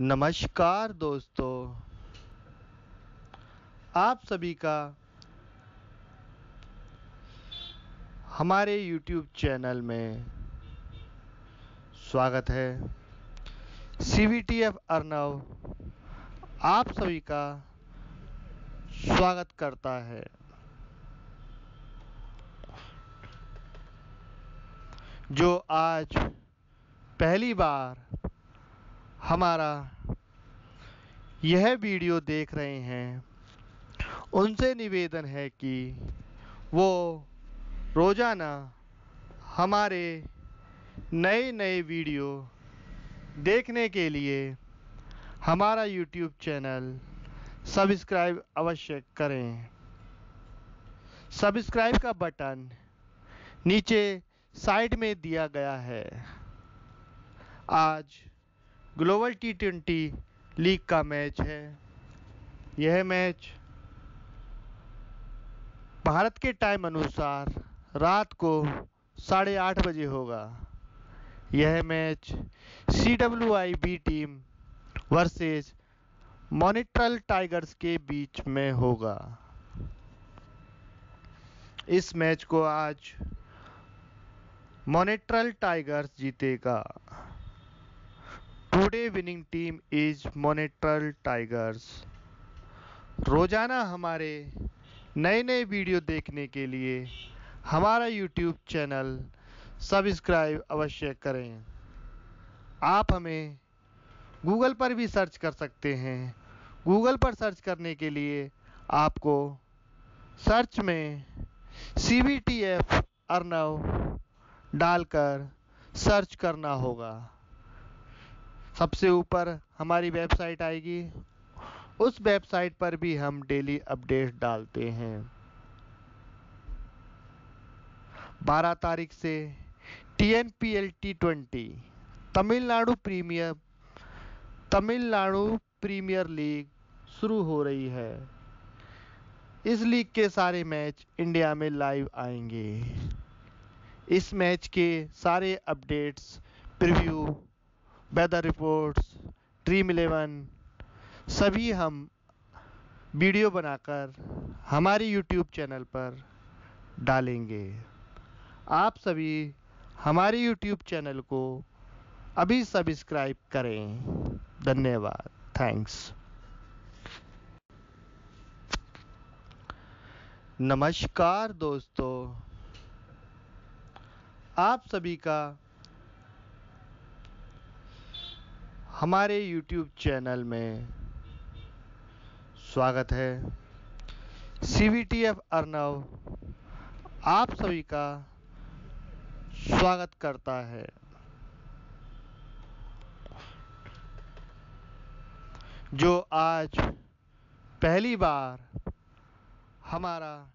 नमस्कार दोस्तों। आप सभी का हमारे YouTube चैनल में स्वागत है। C V T F Arnav आप सभी का स्वागत करता है। जो आज पहली बार हमारा यह वीडियो देख रहे हैं, उनसे निवेदन है कि वो रोज़ाना हमारे नए नए वीडियो देखने के लिए हमारा यूट्यूब चैनल सब्सक्राइब अवश्य करें। सब्सक्राइब का बटन नीचे साइड में दिया गया है। आज ग्लोबल टी ट्वेंटी लीग का मैच है। यह मैच भारत के टाइम अनुसार रात को साढ़े आठ बजे होगा। यह match C W I B team versus Montreal Tigers के बीच में होगा। इस मैच को आज मॉनिट्रल टाइगर्स जीतेगा। Today winning team is Montreal Tigers रोज़ाना हमारे नए नए वीडियो देखने के लिए हमारा यूट्यूब चैनल सब्सक्राइब अवश्य करें। आप हमें गूगल पर भी सर्च कर सकते हैं। गूगल पर सर्च करने के लिए आपको सर्च में C V T F Arnav डालकर सर्च करना होगा। सबसे ऊपर हमारी वेबसाइट आएगी। उस वेबसाइट पर भी हम डेली अपडेट डालते हैं। 12 तारीख से T N P L T twenty Tamil Nadu premier Tamil Nadu premier league शुरू हो रही है। इस लीग के सारे मैच इंडिया में लाइव आएँगे। इस मैच के सारे updates, preview weather reports, dream eleven, सभी हम वीडियो बनाकर हमारी यूट्यूब चैनल पर डालेंगे। आप सभी हमारे यूट्यूब चैनल को अभी सब्सक्राइब करें। धन्यवाद। थैंक्स। नमस्कार दोस्तों। आप सभी का हमारे YouTube चैनल में स्वागत है। C V T F Arnav आप सभी का स्वागत करता है। जो आज पहली बार हमारा